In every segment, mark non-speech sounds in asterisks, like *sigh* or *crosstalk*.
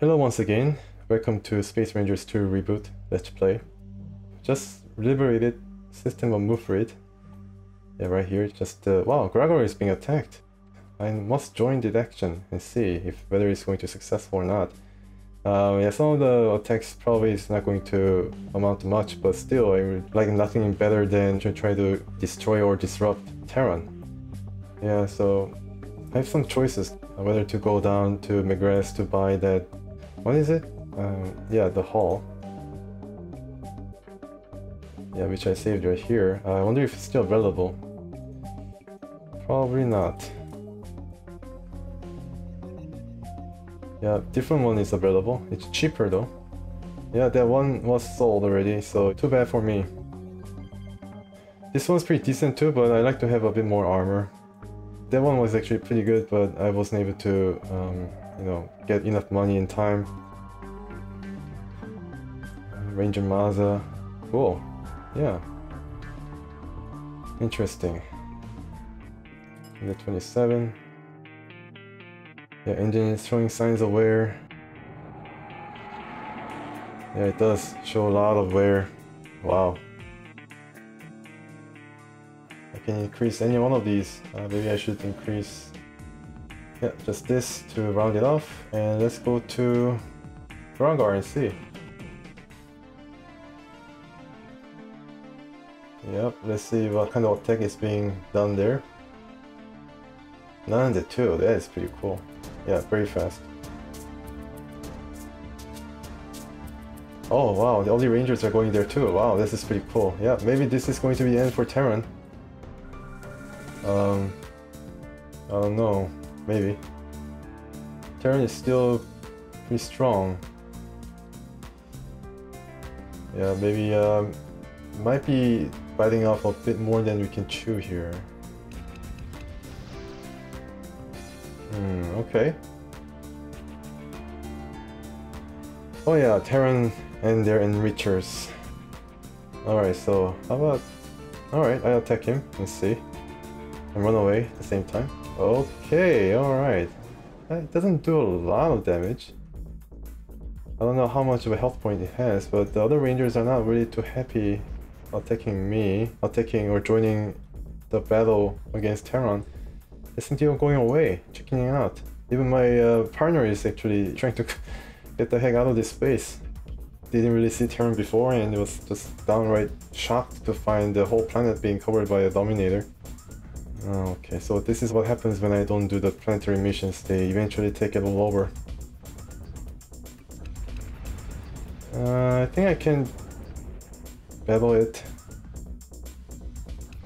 Hello once again, welcome to Space Rangers 2 Reboot Let's Play. Just liberated system of Mufrid. Yeah, right here, just, uh, wow, Gregor is being attacked. I must join the action and see if whether it's going to successful or not. Uh, yeah, some of the attacks probably is not going to amount to much, but still, I like nothing better than to try to destroy or disrupt Terron. Yeah, so I have some choices whether to go down to Megrez to buy that. What is it? Um, yeah, the hall. Yeah, which I saved right here. Uh, I wonder if it's still available. Probably not. Yeah, different one is available. It's cheaper though. Yeah, that one was sold already, so too bad for me. This one's pretty decent too, but I like to have a bit more armor. That one was actually pretty good, but I wasn't able to, um, you know, get enough money in time. Ranger Maza. Cool. Yeah. Interesting. The 27. Yeah, engine is showing signs of wear. Yeah, it does show a lot of wear. Wow. I can increase any one of these. Uh, maybe I should increase yeah, just this to round it off. And let's go to Drangar and see. Yep, let's see what kind of attack is being done there. 92, that is pretty cool. Yeah, very fast. Oh wow, all the rangers are going there too. Wow, this is pretty cool. Yeah, maybe this is going to be the end for Terron. Um, I don't know. Maybe. Terron is still pretty strong. Yeah, maybe um, might be biting off a bit more than we can chew here. Hmm, okay. Oh yeah, Terron and their enrichers. Alright, so how about... Alright, I attack him and see. And run away at the same time. Okay, alright. That doesn't do a lot of damage. I don't know how much of a health point it has, but the other rangers are not really too happy attacking me, attacking or joining the battle against Terron. They seem to be going away, checking out. Even my uh, partner is actually *laughs* trying to *laughs* get the heck out of this space. Didn't really see Terron before and was just downright shocked to find the whole planet being covered by a Dominator. Okay, so this is what happens when I don't do the planetary missions. They eventually take it all over. Uh, I think I can battle it.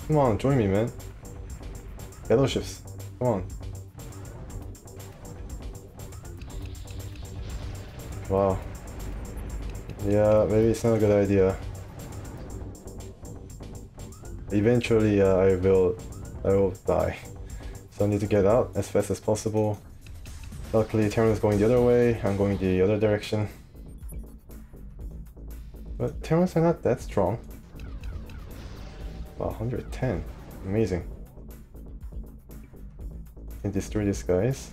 Come on, join me, man. Battleships, come on. Wow. Yeah, maybe it's not a good idea. Eventually, uh, I will, I will die. So I need to get out as fast as possible. Luckily, Terron is going the other way. I'm going the other direction. But Terrons are not that strong. Wow, 110. Amazing. Can destroy these guys.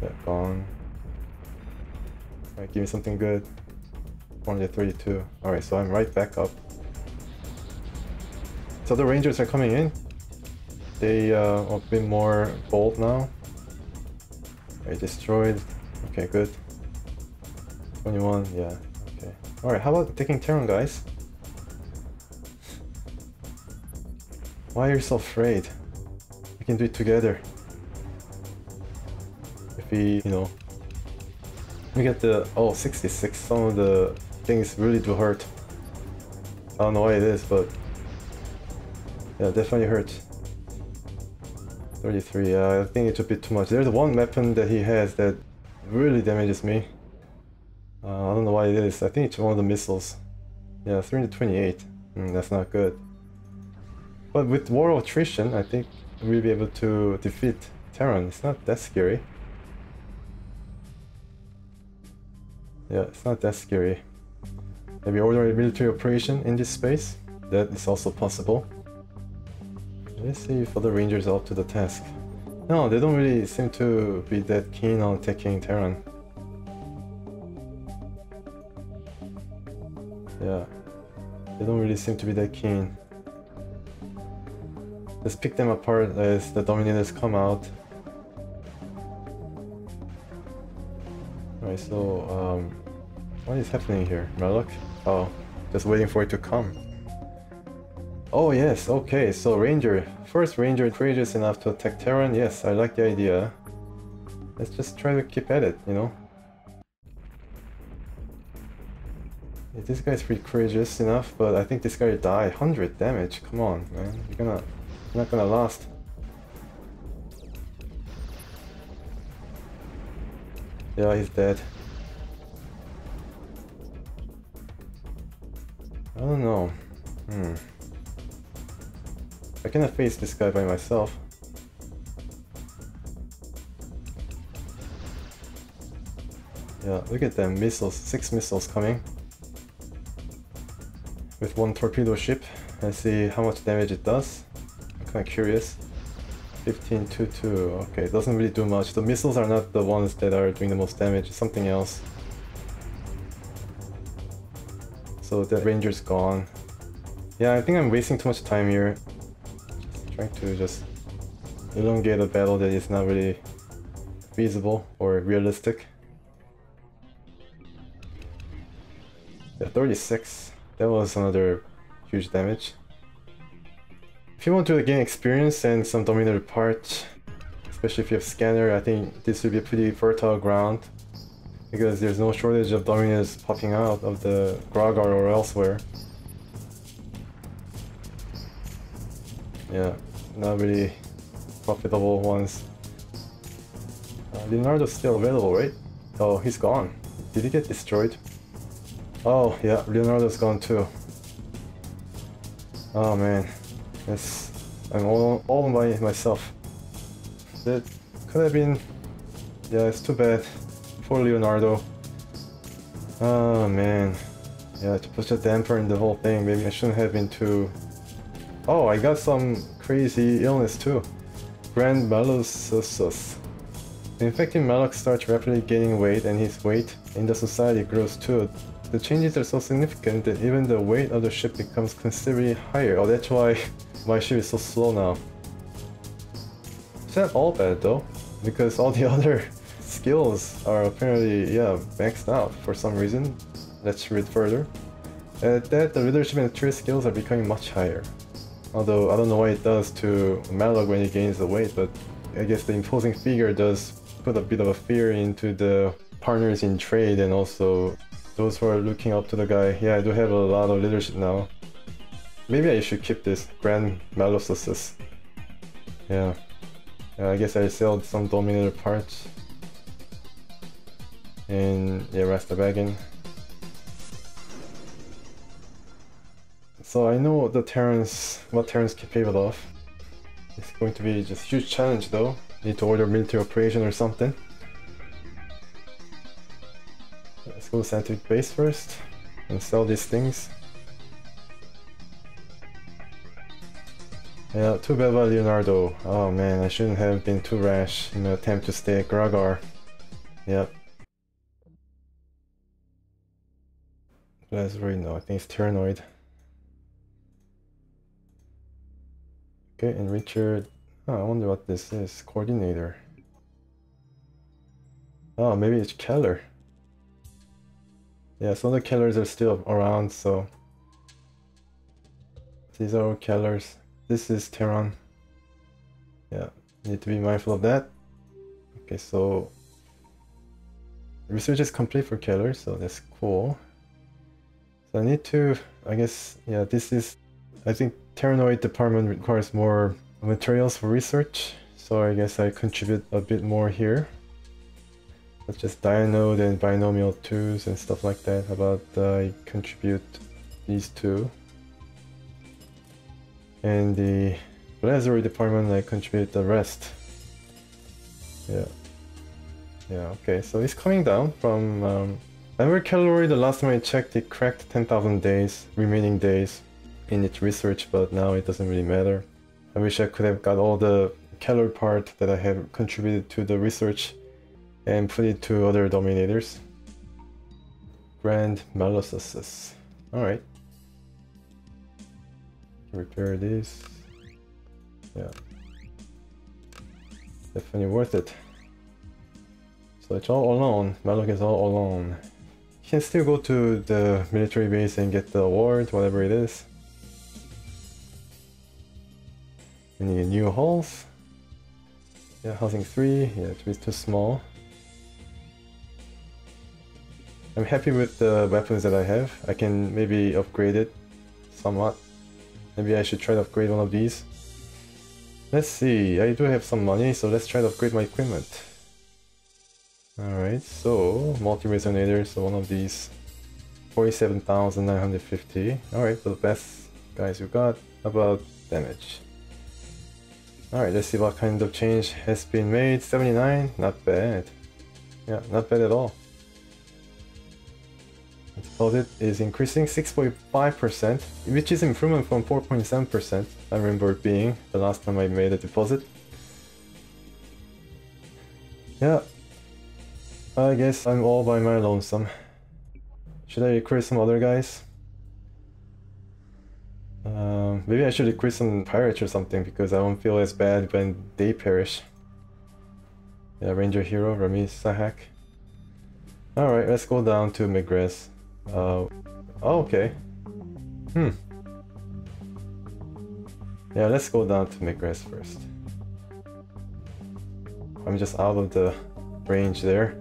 That gone. Alright, give me something good. 132. Alright, so I'm right back up. So the rangers are coming in. They uh, are a bit more bold now. I destroyed. Okay, good. 21, yeah, okay. Alright, how about taking Terron, guys? Why are you so afraid? We can do it together. If we, you know... We get the... Oh, 66. Some of the things really do hurt. I don't know why it is, but... Yeah, definitely hurt. 33, uh, I think it's a bit too much. There's one weapon that he has that really damages me. Uh, I don't know why it is. I think it's one of the missiles. Yeah, 328. Mm, that's not good. But with War of Attrition, I think we'll be able to defeat Terron. It's not that scary. Yeah, it's not that scary. Maybe order a military operation in this space? That is also possible. Let's see if other rangers are up to the task. No, they don't really seem to be that keen on taking Terron. Yeah. They don't really seem to be that keen. Let's pick them apart as the Dominators come out. Alright, so, um, what is happening here? Maloch? Oh, just waiting for it to come. Oh yes, okay, so Ranger. First Ranger courageous enough to attack Terron, yes, I like the idea. Let's just try to keep at it, you know? Yeah, this guy's pretty courageous enough, but I think this guy will die. 100 damage, come on, man. You're gonna... You're not gonna last. Yeah, he's dead. I don't know. Hmm. I cannot face this guy by myself. Yeah, look at them missiles, six missiles coming. With one torpedo ship. Let's see how much damage it does. I'm kinda curious. 15 2 2. Okay, it doesn't really do much. The missiles are not the ones that are doing the most damage, it's something else. So that ranger's gone. Yeah, I think I'm wasting too much time here. Trying to just elongate a battle that is not really feasible or realistic. Yeah, 36. That was another huge damage. If you want to gain experience and some Dominator parts, especially if you have Scanner, I think this would be a pretty fertile ground. Because there's no shortage of Dominators popping out of the Gragar or elsewhere. Yeah, not really profitable ones. Uh, Leonardo's still available, right? Oh, he's gone. Did he get destroyed? Oh, yeah, Leonardo's gone too. Oh man. Yes, I'm all, all by myself. That could have been... Yeah, it's too bad for Leonardo. Oh man. Yeah, to put a damper in the whole thing, maybe I shouldn't have been too... Oh, I got some crazy illness too. Grand Malocystis. The infected Maloch starts rapidly gaining weight and his weight in the society grows too. The changes are so significant that even the weight of the ship becomes considerably higher. Oh, that's why *laughs* my ship is so slow now. It's not all bad though, because all the *laughs* other skills are apparently, yeah, maxed out for some reason. Let's read further. At that, the leadership and trade skills are becoming much higher. Although, I don't know what it does to Maloch when he gains the weight, but I guess the imposing figure does put a bit of a fear into the partners in trade and also those who are looking up to the guy. Yeah, I do have a lot of leadership now. Maybe I should keep this Grand Malocystis. Yeah. yeah. I guess I sold some Dominator parts. And yeah, rest So I know the Terrons, what Terrons capable of. It's going to be just huge challenge though. Need to order military operation or something. Let's go to scientific base first and sell these things. Yeah, too bad about Leonardo. Oh man, I shouldn't have been too rash in my attempt to stay at Gragar. Yep. That's right no, I think it's Terronoid. Okay, and Richard... Oh, I wonder what this is. Coordinator. Oh, maybe it's Keller. Yeah, of the Kellers are still around, so... These are all Kellers. This is Terron. Yeah, need to be mindful of that. Okay, so research is complete for Keller, so that's cool. So I need to, I guess, yeah, this is, I think Terronoid department requires more materials for research, so I guess I contribute a bit more here. Let's just Dianode and binomial twos and stuff like that. How about I contribute these two? and the Blazery department I contribute the rest. Yeah. Yeah, okay, so it's coming down from um, Ever Calorie, the last time I checked, it cracked 10,000 days, remaining days in its research, but now it doesn't really matter. I wish I could have got all the Keller part that I have contributed to the research and put it to other dominators. Grand Molossus. Alright. Repair this. Yeah. Definitely worth it. So it's all alone. Maloch is all alone. You can still go to the military base and get the award, whatever it is. You get new halls. Yeah, housing 3. Yeah, it's too small. I'm happy with the weapons that I have. I can maybe upgrade it somewhat. Maybe I should try to upgrade one of these. Let's see, I do have some money, so let's try to upgrade my equipment. Alright, so multi-resonator, so one of these 47,950. Alright, so the best guys you got. about damage? Alright, let's see what kind of change has been made. 79, not bad. Yeah, not bad at all. Deposit is increasing 6.5%, which is improvement from 4.7% I remember it being the last time I made a deposit. Yeah, I guess I'm all by my lonesome. Should I recruit some other guys? Um, maybe I should recruit some pirates or something because I won't feel as bad when they perish. Yeah, Ranger Hero, Rami Sahak. Alright, let's go down to Megrez. Uh, oh, okay. Hmm. Yeah, let's go down to Megrez first. I'm just out of the range there.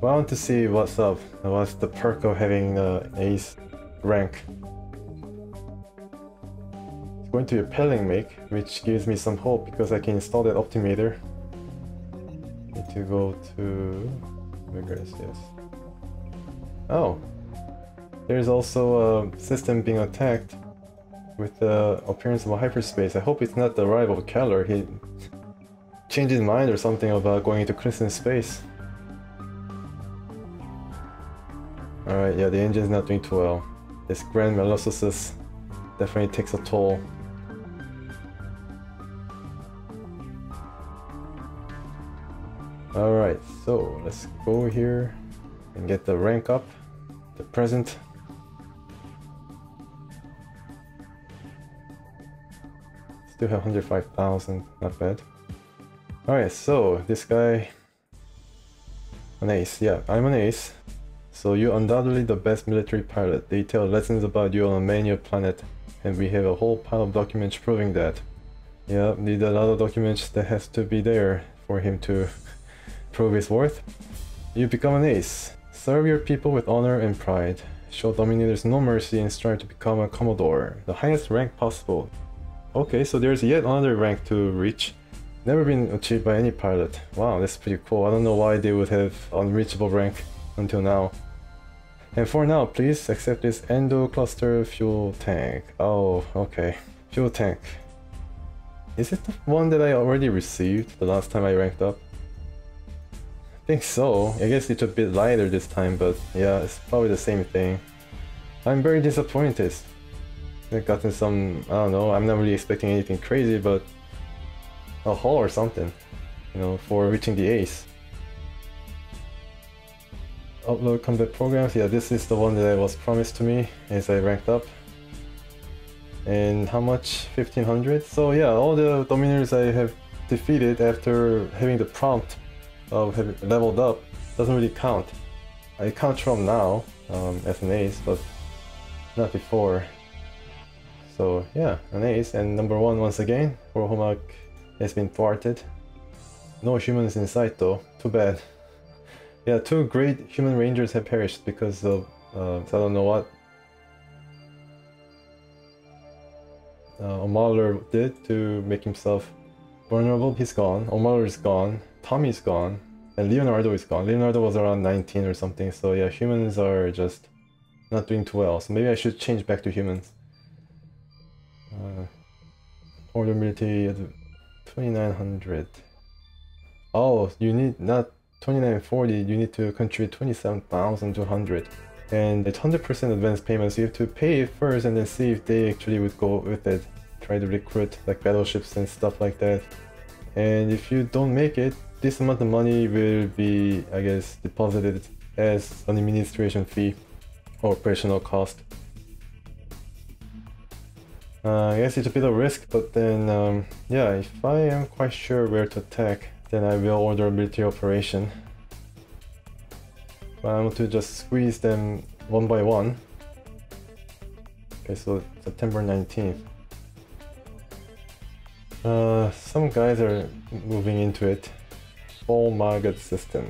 Well, I want to see what's up. What's the perk of having the ace rank. Going to a Pelling make, which gives me some hope because I can install that Optimator. Need to go to Megrez, yes. Oh. There's also a system being attacked with the appearance of a hyperspace. I hope it's not the arrival of Keller. He *laughs* changed his mind or something about going into Crimson space. Alright, yeah, the engine's not doing too well. This Grand Molossus definitely takes a toll. Alright, so let's go here and get the rank up the present. Still have 105,000, not bad. Alright, so this guy... An ace, yeah, I'm an ace. So you're undoubtedly the best military pilot. They tell lessons about you on many a planet, and we have a whole pile of documents proving that. Yeah, need a lot of documents that has to be there for him to prove his worth. You become an ace. Serve your people with honor and pride. Show Dominators no mercy and strive to become a Commodore, the highest rank possible. Okay, so there's yet another rank to reach. Never been achieved by any pilot. Wow, that's pretty cool. I don't know why they would have unreachable rank until now. And for now, please accept this Endo Cluster Fuel Tank. Oh, okay. Fuel Tank. Is it the one that I already received the last time I ranked up? Think so. I guess it's a bit lighter this time, but yeah, it's probably the same thing. I'm very disappointed. I've gotten some, I don't know, I'm not really expecting anything crazy, but a haul or something, you know, for reaching the ace. Upload combat programs, yeah, this is the one that was promised to me as I ranked up. And how much? 1500? So yeah, all the dominators I have defeated after having the prompt of having leveled up doesn't really count. I count from now um, as an ace, but not before. So yeah, an ace and number one once again for Homak has been thwarted. No humans in sight though, too bad. Yeah, two great human rangers have perished because of uh, I don't know what uh, Omaler did to make himself vulnerable. He's gone. Omaler is gone. Tommy's gone. And Leonardo is gone. Leonardo was around 19 or something, so yeah, humans are just not doing too well. So maybe I should change back to humans. Uh, order military at 2900. Oh, you need not 2940, you need to contribute 27,200. And it's 100% advance payment, so you have to pay it first and then see if they actually would go with it try to recruit like battleships and stuff like that. And if you don't make it, this amount of money will be, I guess, deposited as an administration fee or operational cost. Uh, I guess it's a bit of risk, but then, um, yeah, if I am quite sure where to attack, then I will order a military operation. But I want to just squeeze them one by one. Okay, so September 19th. Uh, some guys are moving into it. Full Maggot system.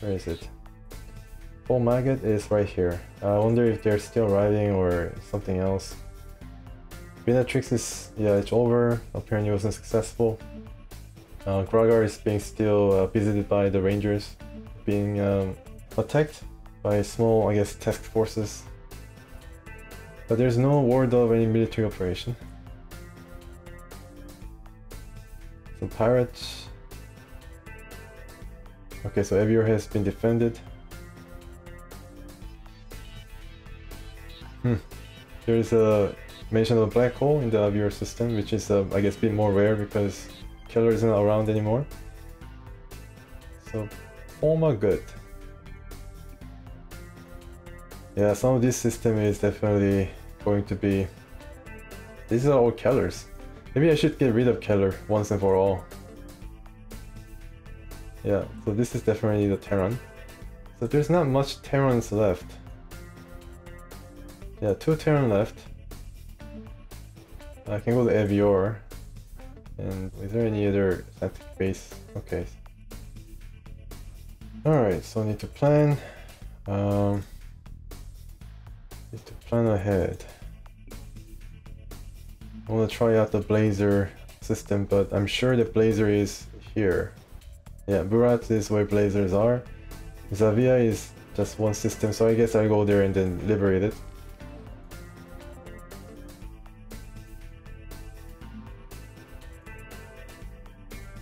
Where is it? Full Maggot is right here. I wonder if they're still riding or something else. Benatrix is, yeah, it's over. Apparently it wasn't successful. Uh, Gragar is being still uh, visited by the Rangers, being um, attacked by small, I guess, task forces. But there's no word of any military operation. Some pirates. Okay, so Avior has been defended. Hmm. There's a mention of a black hole in the Avior system, which is, uh, I guess, a bit more rare because Keller isn't around anymore. So, Forma good. Yeah, some of this system is definitely going to be... These are all Kellers. Maybe I should get rid of Keller once and for all. Yeah, so this is definitely the Terron. So there's not much Terrons left. Yeah, two Terron left. I can go to Avior. And is there any other static base? Okay. Alright, so I need to plan. Um, need to plan ahead. I want to try out the Blazer system, but I'm sure the Blazer is here. Yeah, Burat is where Blazers are. Zavia is just one system, so I guess I'll go there and then liberate it.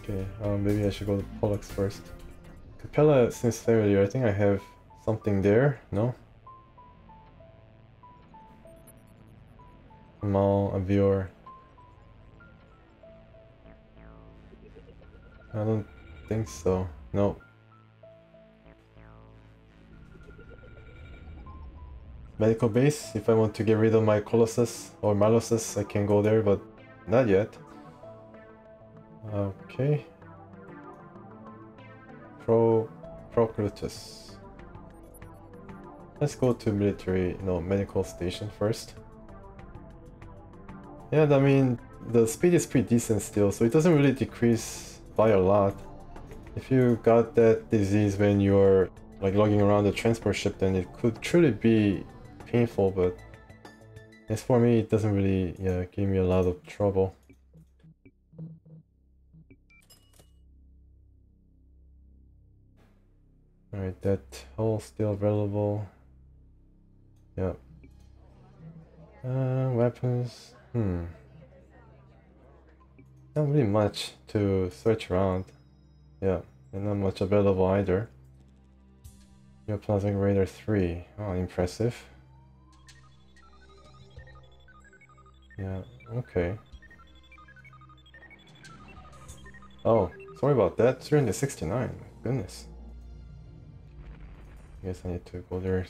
Okay, um, maybe I should go to Pollux first. Capella Sincerity, I think I have something there, no? Mal, Avior. I don't think so. No. Medical base, if I want to get rid of my Colossus or Malosus, I can go there, but not yet. Okay. Pro Proclutus. Let's go to military, no, medical station first. Yeah, I mean, the speed is pretty decent still, so it doesn't really decrease by a lot. If you got that disease when you're like lugging around the transport ship, then it could truly be painful, but as for me, it doesn't really yeah, give me a lot of trouble. Alright, that all still available. Yeah. Uh, weapons. Hmm. Not really much to search around. Yeah, and not much available either. Neoplasmic Raider 3. Oh, impressive. Yeah, okay. Oh, sorry about that. 369. My Goodness. I guess I need to go there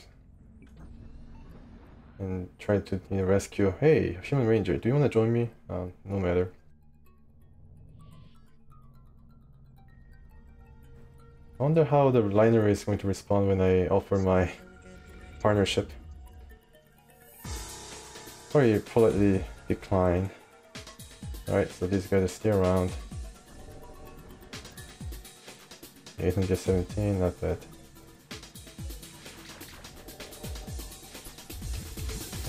and try to you know, rescue. Hey, Human Ranger, do you want to join me? Uh, no matter. I wonder how the liner is going to respond when I offer my partnership. Oh, Probably politely decline. Alright, so these guys are still around. 817, not bad.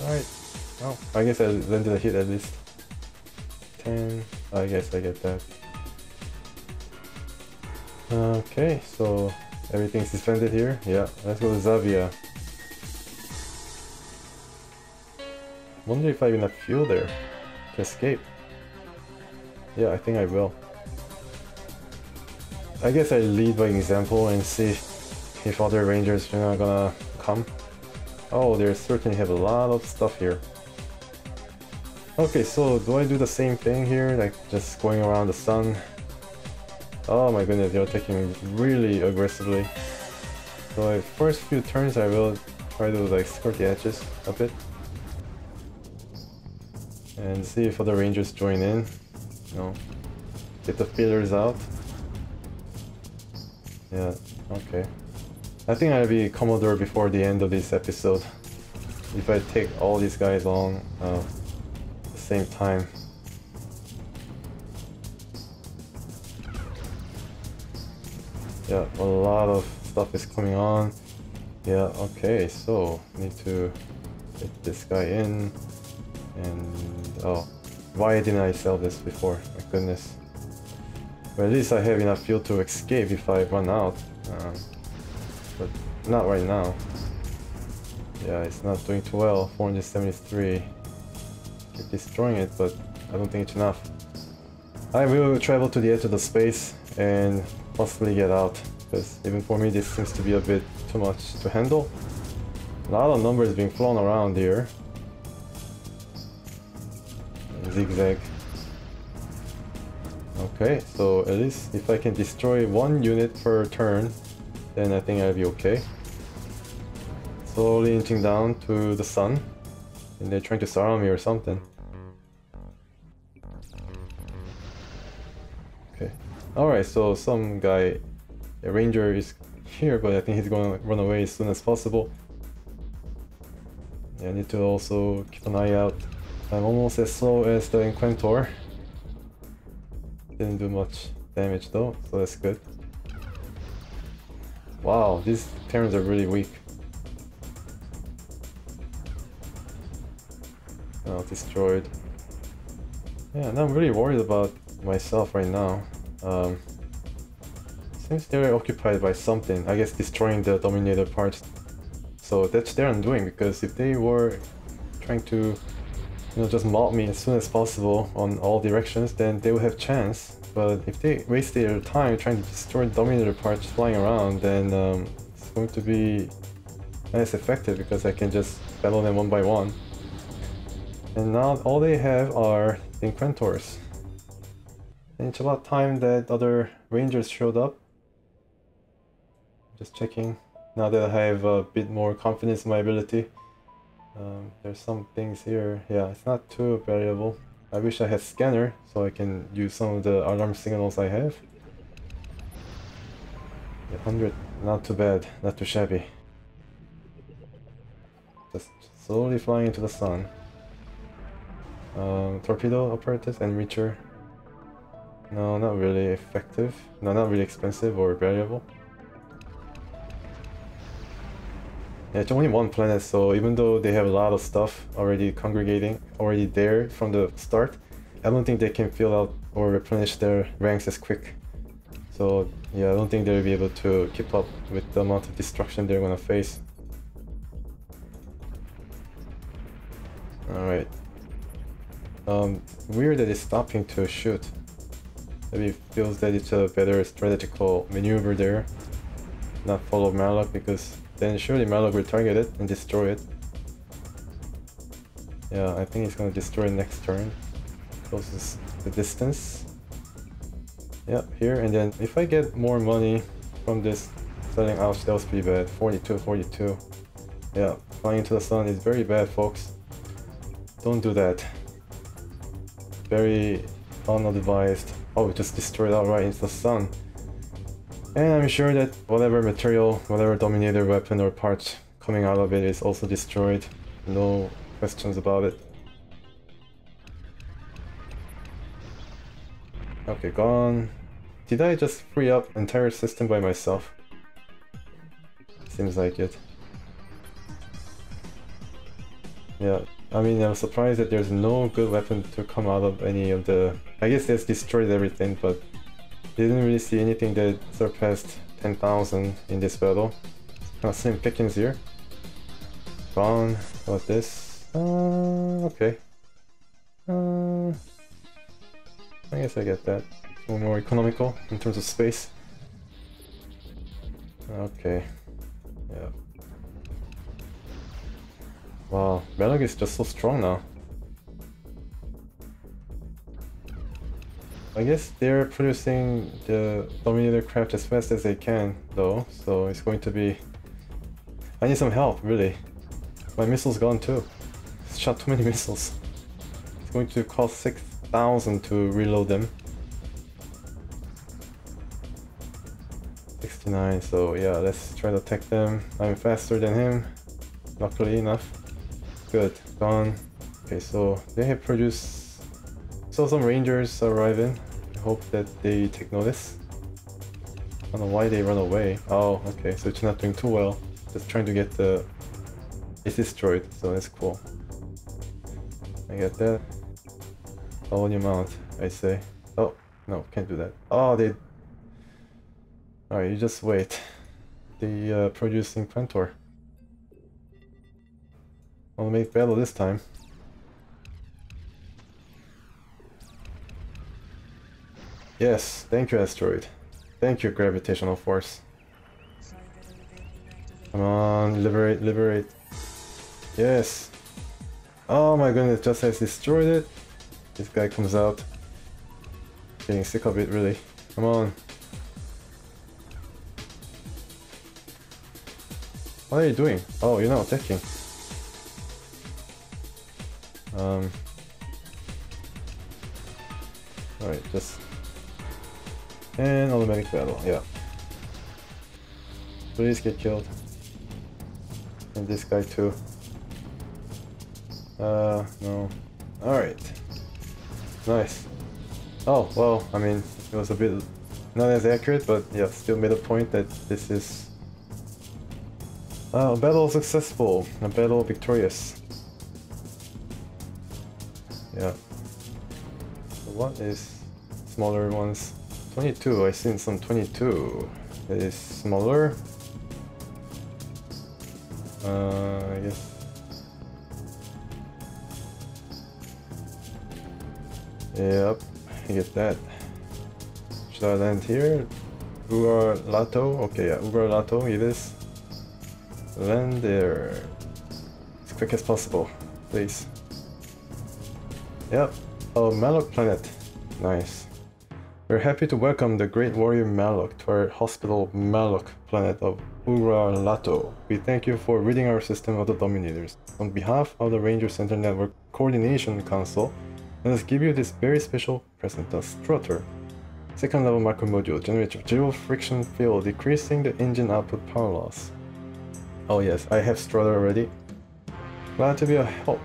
Alright, well, I guess I landed a hit at least. 10, I guess I get that. Okay, so everything's defended here. Yeah, let's go to Zavia. Wonder if I have enough fuel there to escape. Yeah, I think I will. I guess I lead by example and see if other rangers are not gonna come. Oh, they certainly have a lot of stuff here. Okay, so do I do the same thing here, like just going around the sun? Oh my goodness, they're attacking really aggressively. So first few turns I will try to like skirt the edges a bit. And see if other rangers join in. You know, get the feelers out. Yeah, okay. I think I'll be Commodore before the end of this episode. If I take all these guys on uh, at the same time. Yeah, a lot of stuff is coming on. Yeah, okay, so need to get this guy in. And oh, why didn't I sell this before? My goodness. Well, at least I have enough fuel to escape if I run out. Um, but not right now. Yeah, it's not doing too well. 473. Keep destroying it, but I don't think it's enough. I will travel to the edge of the space and possibly get out. Because even for me this seems to be a bit too much to handle. A lot of numbers being flown around here. Zigzag. Okay, so at least if I can destroy one unit per turn, then I think I'll be okay. Slowly inching down to the sun. And they're trying to surround me or something. Alright, so some guy, a ranger is here, but I think he's going to run away as soon as possible. I need to also keep an eye out. I'm almost as slow as the Enquentor. Didn't do much damage though, so that's good. Wow, these Terrons are really weak. Oh, destroyed. Yeah, and I'm really worried about myself right now. Um, they're occupied by something. I guess destroying the Dominator parts. So that's their undoing, because if they were trying to you know, just mob me as soon as possible on all directions, then they would have chance. But if they waste their time trying to destroy Dominator parts flying around, then um, it's going to be less effective because I can just battle them one by one. And now all they have are Inquentors. And it's about time that other Rangers showed up. Just checking. Now that I have a bit more confidence in my ability. Um, there's some things here. Yeah, it's not too variable. I wish I had scanner so I can use some of the alarm signals I have. Yeah, 100, not too bad, not too shabby. Just slowly flying into the sun. Um, torpedo apparatus and Reacher. No, not really effective. No, not really expensive or variable. Yeah, it's only one planet, so even though they have a lot of stuff already congregating, already there from the start, I don't think they can fill out or replenish their ranks as quick. So yeah, I don't think they'll be able to keep up with the amount of destruction they're gonna face. Alright. Um, weird that it's stopping to shoot. Maybe feels that it's a better strategical maneuver there. Not follow Maloch because then surely Maloch will target it and destroy it. Yeah, I think he's gonna destroy next turn. Closes the distance. Yeah, here, and then if I get more money from this selling out was pretty bad. 42, 42. Yeah, flying into the sun is very bad, folks. Don't do that. Very unadvised. Oh, it just destroyed outright into the sun. And I'm sure that whatever material, whatever Dominator weapon or part coming out of it is also destroyed. No questions about it. Okay, gone. Did I just free up entire system by myself? Seems like it. Yeah, I mean, I'm surprised that there's no good weapon to come out of any of the... I guess that's destroyed everything, but didn't really see anything that surpassed 10,000 in this battle. Of slim pickings here. Gone. About this? Uh, okay. Uh, I guess I get that. Little more economical in terms of space. Okay. Yeah. Wow, Melag is just so strong now. I guess they're producing the Dominator craft as fast as they can, though, so it's going to be... I need some help, really. My missile's gone too. Shot too many *laughs* missiles. It's going to cost 6,000 to reload them. 69, so yeah, let's try to attack them. I'm faster than him, luckily enough. Good, gone. Okay, so they have produced... So some rangers arriving. I hope that they take notice. I don't know why they run away. Oh, okay, so it's not doing too well. Just trying to get the... It's destroyed, so that's cool. I get that. Oh, new mount, I say. Oh, no, can't do that. Oh, they Alright, you just wait. The uh, producing Plentor. I'll make battle this time. Yes, thank you asteroid. Thank you gravitational force. Come on, liberate, liberate. Yes. Oh my goodness, just has destroyed it. This guy comes out. Getting sick of it really. Come on. What are you doing? Oh, you're not attacking. Um. Alright, just... And automatic battle, yeah. Please get killed. And this guy too. Uh, no. Alright. Nice. Oh, well, I mean, it was a bit not as accurate, but yeah, still made a point that this is uh, battle successful. A battle victorious. Yeah. So what is smaller ones? 22. I seen some 22. That is smaller. Uh, I guess. Yep, I get that. Should I land here? Ugrar Lato? Okay, yeah, Ugrar Lato, it is. Land there. As quick as possible, please. Yep. Oh, Maloch planet. Nice. We're happy to welcome the great warrior Maloch to our hospital Maloch planet of Ugrar Lato. We thank you for reading our system of the Dominators. On behalf of the Ranger Center Network Coordination Council, let us give you this very special present, the Strutter. Second level micro module generates zero friction field, decreasing the engine output power loss. Oh yes, I have Strutter already. Glad to be a help.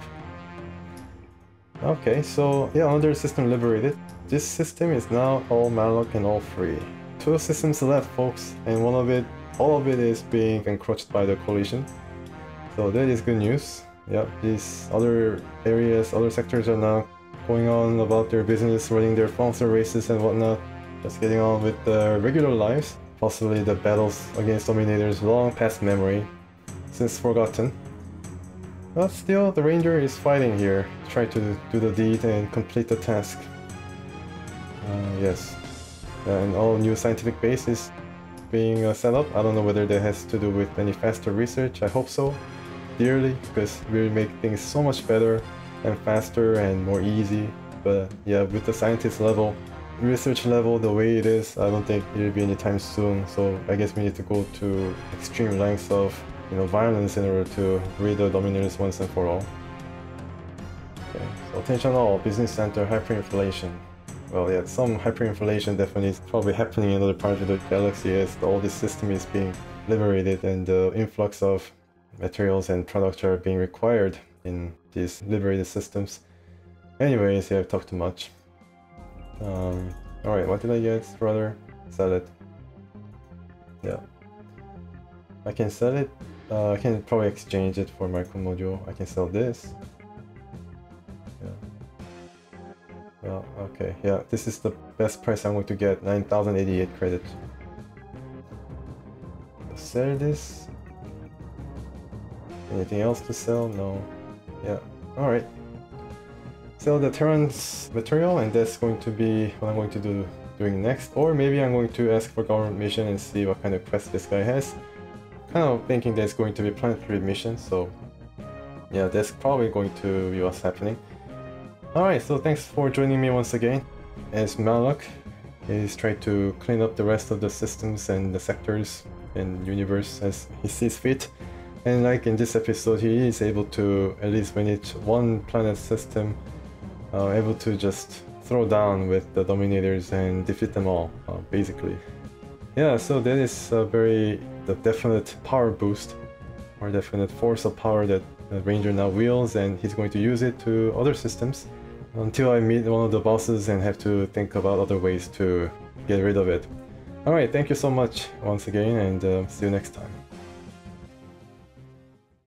Okay, so yeah, under system liberated, this system is now all Maloch and all free. Two systems left, folks, and one of it, all of it is being encroached by the coalition. So that is good news. Yep, these other areas, other sectors are now going on about their business, running their sponsor races and whatnot, just getting on with their regular lives. Possibly the battles against Dominators long past memory, since forgotten. But still, the ranger is fighting here, try to do the deed and complete the task. Uh, yes. And all new scientific base is being uh, set up. I don't know whether that has to do with any faster research. I hope so, dearly, because we will make things so much better and faster and more easy. But yeah, with the scientist level, research level the way it is, I don't think it'll be anytime soon. So I guess we need to go to extreme lengths of you know, violence in order to rid the dominators once and for all. Okay, so attention all, business center hyperinflation. Well, yeah, some hyperinflation definitely is probably happening in other parts of the galaxy as all this system is being liberated and the influx of materials and products are being required in these liberated systems. Anyways, yeah, I've talked too much. Um, Alright, what did I get, brother? Sell it. Yeah. I can sell it uh, I can probably exchange it for micro module. I can sell this. Yeah. Well, okay. Yeah, this is the best price I'm going to get. 9,088 credit. Sell this. Anything else to sell? No. Yeah. Alright. Sell the Terron's material and that's going to be what I'm going to do doing next. Or maybe I'm going to ask for government mission and see what kind of quest this guy has kind of thinking there's going to be planetary mission, so yeah, that's probably going to be what's happening. Alright, so thanks for joining me once again. as Maloch, is trying to clean up the rest of the systems and the sectors and universe as he sees fit. And like in this episode, he is able to at least manage one planet system, uh, able to just throw down with the Dominators and defeat them all, uh, basically. Yeah, so that is a very the definite power boost, or definite force of power that Ranger now wields, and he's going to use it to other systems until I meet one of the bosses and have to think about other ways to get rid of it. Alright, thank you so much once again, and uh, see you next time.